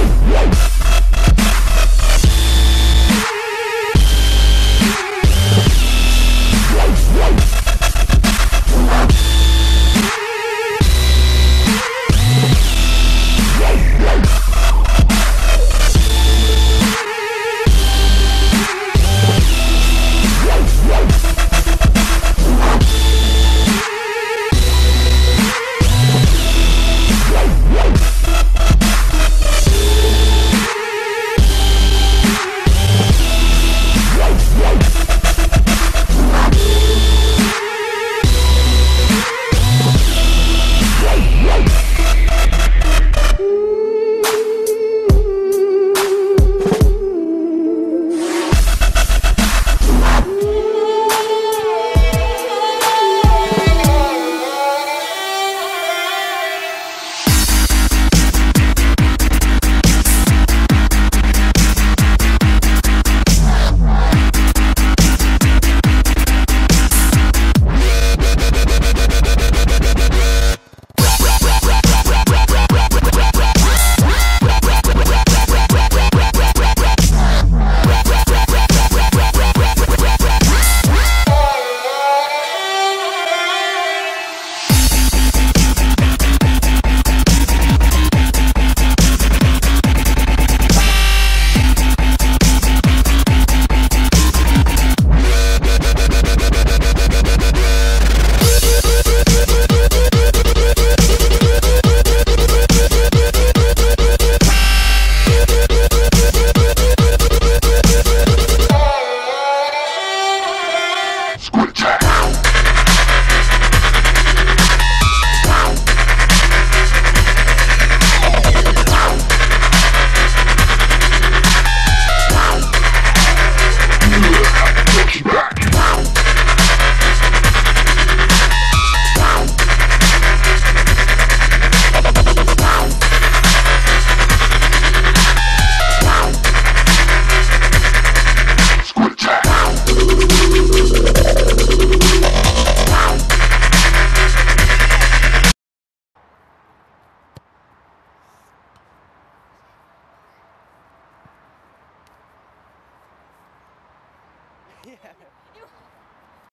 Yeah. Yeah.